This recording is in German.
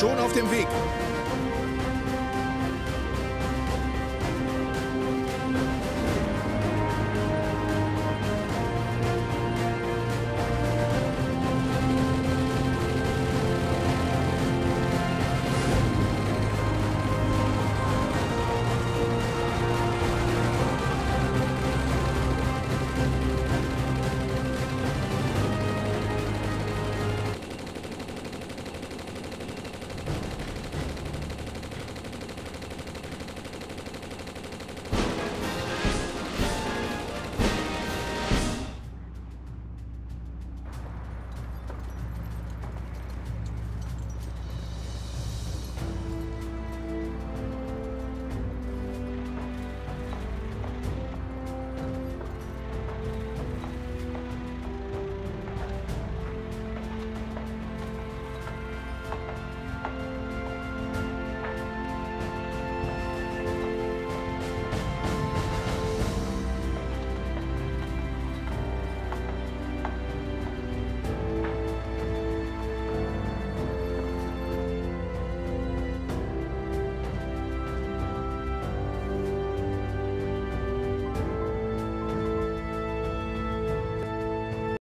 Schon auf dem Weg.